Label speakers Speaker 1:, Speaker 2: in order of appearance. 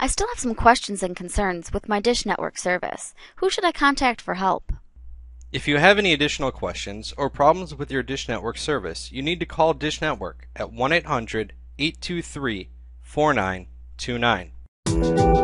Speaker 1: I still have some questions and concerns with my Dish Network service. Who should I contact for help?
Speaker 2: If you have any additional questions or problems with your Dish Network service, you need to call Dish Network at 1 800 823 4929.